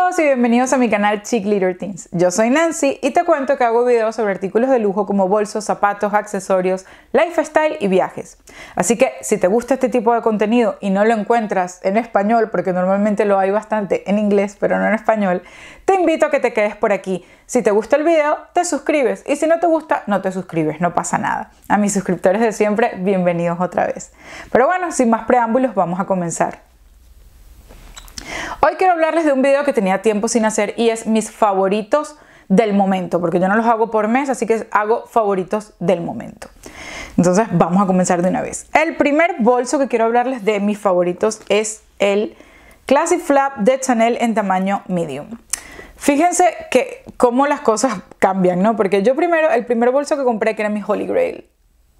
todos y bienvenidos a mi canal Chic Little Teens. Yo soy Nancy y te cuento que hago videos sobre artículos de lujo como bolsos, zapatos, accesorios, lifestyle y viajes. Así que si te gusta este tipo de contenido y no lo encuentras en español, porque normalmente lo hay bastante en inglés pero no en español, te invito a que te quedes por aquí. Si te gusta el video, te suscribes y si no te gusta, no te suscribes, no pasa nada. A mis suscriptores de siempre, bienvenidos otra vez. Pero bueno, sin más preámbulos, vamos a comenzar. Hoy quiero hablarles de un video que tenía tiempo sin hacer y es mis favoritos del momento, porque yo no los hago por mes, así que hago favoritos del momento. Entonces vamos a comenzar de una vez. El primer bolso que quiero hablarles de mis favoritos es el Classic Flap de Chanel en tamaño medium. Fíjense que cómo las cosas cambian, ¿no? Porque yo primero, el primer bolso que compré, que era mi Holy Grail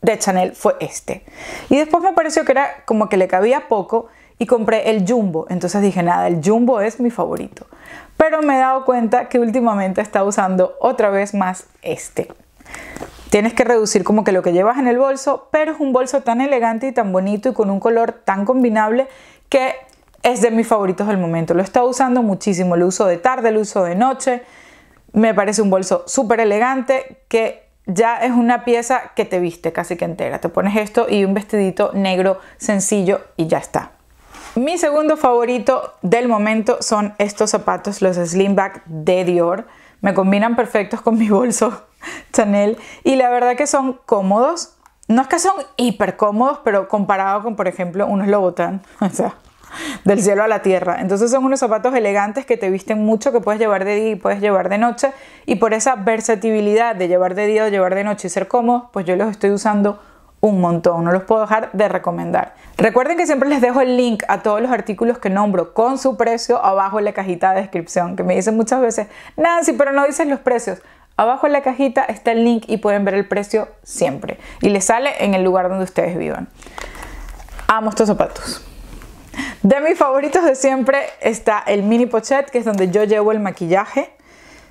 de Chanel, fue este. Y después me pareció que era como que le cabía poco y compré el Jumbo. Entonces dije, nada, el Jumbo es mi favorito. Pero me he dado cuenta que últimamente está usando otra vez más este. Tienes que reducir como que lo que llevas en el bolso, pero es un bolso tan elegante y tan bonito y con un color tan combinable que es de mis favoritos del momento. Lo estado usando muchísimo, lo uso de tarde, lo uso de noche. Me parece un bolso súper elegante que ya es una pieza que te viste casi que entera. Te pones esto y un vestidito negro sencillo y ya está. Mi segundo favorito del momento son estos zapatos, los Slimback de Dior. Me combinan perfectos con mi bolso Chanel y la verdad que son cómodos. No es que son hiper cómodos, pero comparado con, por ejemplo, unos Lobotan, o sea, del cielo a la tierra. Entonces son unos zapatos elegantes que te visten mucho, que puedes llevar de día y puedes llevar de noche. Y por esa versatilidad de llevar de día o llevar de noche y ser cómodos, pues yo los estoy usando un montón, no los puedo dejar de recomendar. Recuerden que siempre les dejo el link a todos los artículos que nombro con su precio abajo en la cajita de descripción, que me dicen muchas veces, Nancy, pero no dices los precios. Abajo en la cajita está el link y pueden ver el precio siempre. Y les sale en el lugar donde ustedes vivan. Amo estos zapatos. De mis favoritos de siempre está el mini pochet, que es donde yo llevo el maquillaje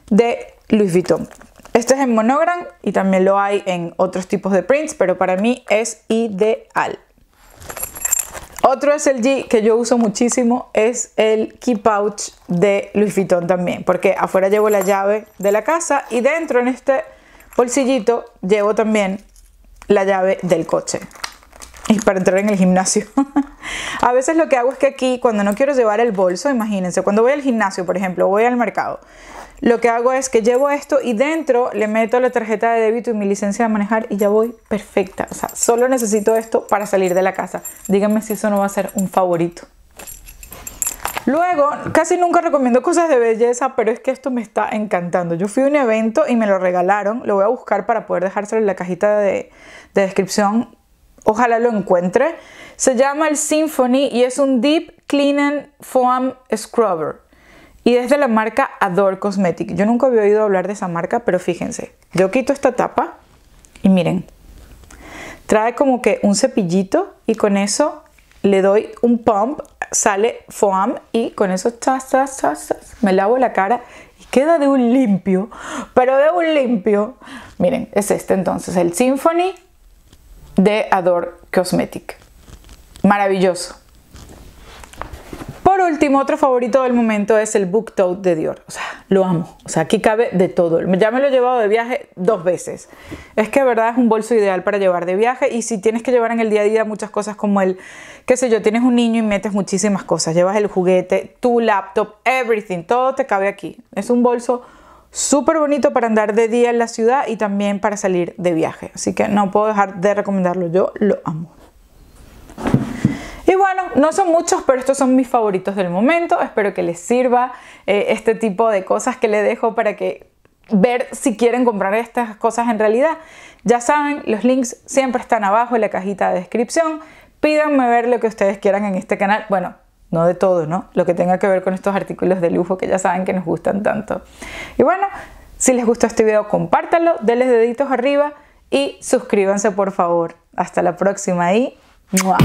de Louis Vuitton. Este es en monogram y también lo hay en otros tipos de prints, pero para mí es ideal. Otro es el G que yo uso muchísimo, es el Key Pouch de Louis Vuitton también, porque afuera llevo la llave de la casa y dentro en este bolsillito llevo también la llave del coche. Y para entrar en el gimnasio. a veces lo que hago es que aquí, cuando no quiero llevar el bolso, imagínense, cuando voy al gimnasio, por ejemplo, voy al mercado, lo que hago es que llevo esto y dentro le meto la tarjeta de débito y mi licencia de manejar y ya voy perfecta. O sea, solo necesito esto para salir de la casa. Díganme si eso no va a ser un favorito. Luego, casi nunca recomiendo cosas de belleza, pero es que esto me está encantando. Yo fui a un evento y me lo regalaron. Lo voy a buscar para poder dejárselo en la cajita de, de descripción. Ojalá lo encuentre. Se llama el Symphony y es un Deep Cleaning Foam Scrubber. Y es de la marca Adore Cosmetic. Yo nunca había oído hablar de esa marca, pero fíjense. Yo quito esta tapa y miren. Trae como que un cepillito y con eso le doy un pump, sale foam y con eso chas, chas, chas, me lavo la cara y queda de un limpio, pero de un limpio. Miren, es este entonces, el Symphony de Adore Cosmetic. Maravilloso. Último, otro favorito del momento es el Book Tote de Dior. O sea, lo amo. O sea, aquí cabe de todo. Ya me lo he llevado de viaje dos veces. Es que, verdad, es un bolso ideal para llevar de viaje. Y si tienes que llevar en el día a día muchas cosas como el, qué sé yo, tienes un niño y metes muchísimas cosas. Llevas el juguete, tu laptop, everything. Todo te cabe aquí. Es un bolso súper bonito para andar de día en la ciudad y también para salir de viaje. Así que no puedo dejar de recomendarlo. Yo lo amo. Bueno, no son muchos, pero estos son mis favoritos del momento. Espero que les sirva eh, este tipo de cosas que les dejo para que ver si quieren comprar estas cosas en realidad. Ya saben, los links siempre están abajo en la cajita de descripción. Pídanme ver lo que ustedes quieran en este canal. Bueno, no de todo, ¿no? Lo que tenga que ver con estos artículos de lujo que ya saben que nos gustan tanto. Y bueno, si les gustó este video, compártanlo, denles deditos arriba y suscríbanse por favor. Hasta la próxima y ¡mua!